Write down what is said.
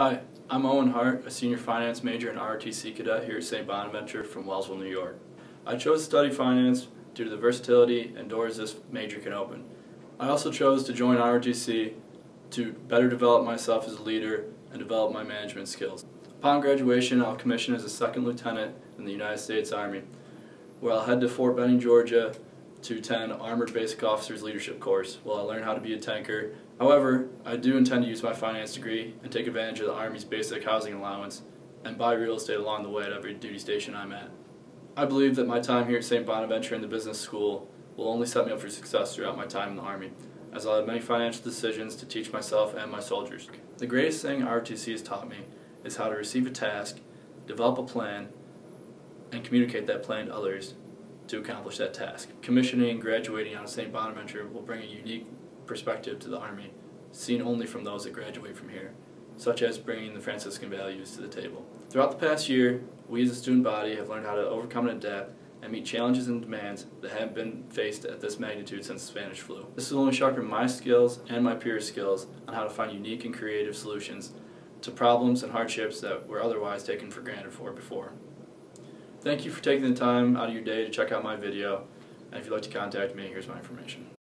Hi, I'm Eoin Hart, a senior finance major and ROTC cadet here at St. Bonaventure from Wellsville, New York. I chose to study finance due to the versatility and doors this major can open. I also chose to join ROTC to better develop myself as a leader and develop my management skills. Upon graduation, I'll commission as a second lieutenant in the United States Army, where I'll head to Fort Benning, Georgia to attend Armored Basic Officers Leadership course while I learn how to be a tanker. However, I do intend to use my finance degree and take advantage of the Army's basic housing allowance and buy real estate along the way at every duty station I'm at. I believe that my time here at St. Bonaventure in the business school will only set me up for success throughout my time in the Army, as I'll have many financial decisions to teach myself and my soldiers. The greatest thing ROTC has taught me is how to receive a task, develop a plan, and communicate that plan to others to accomplish that task. Commissioning and graduating of St. Bonaventure will bring a unique perspective to the Army, seen only from those that graduate from here, such as bringing the Franciscan values to the table. Throughout the past year, we as a student body have learned how to overcome and adapt and meet challenges and demands that haven't been faced at this magnitude since the Spanish flu. This has only sharpened my skills and my peers' skills on how to find unique and creative solutions to problems and hardships that were otherwise taken for granted for before. Thank you for taking the time out of your day to check out my video. And if you'd like to contact me, here's my information.